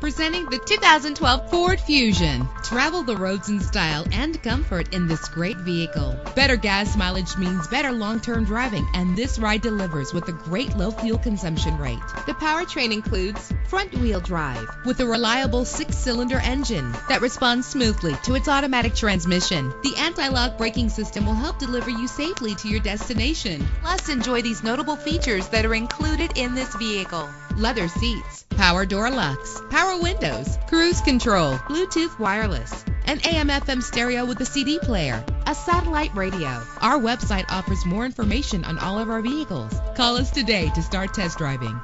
Presenting the 2012 Ford Fusion. Travel the roads in style and comfort in this great vehicle. Better gas mileage means better long-term driving, and this ride delivers with a great low fuel consumption rate. The powertrain includes front-wheel drive with a reliable six-cylinder engine that responds smoothly to its automatic transmission. The anti-lock braking system will help deliver you safely to your destination. Plus, enjoy these notable features that are included in this vehicle. Leather seats, power door locks, power windows, cruise control, Bluetooth wireless, an AM FM stereo with a CD player, a satellite radio. Our website offers more information on all of our vehicles. Call us today to start test driving.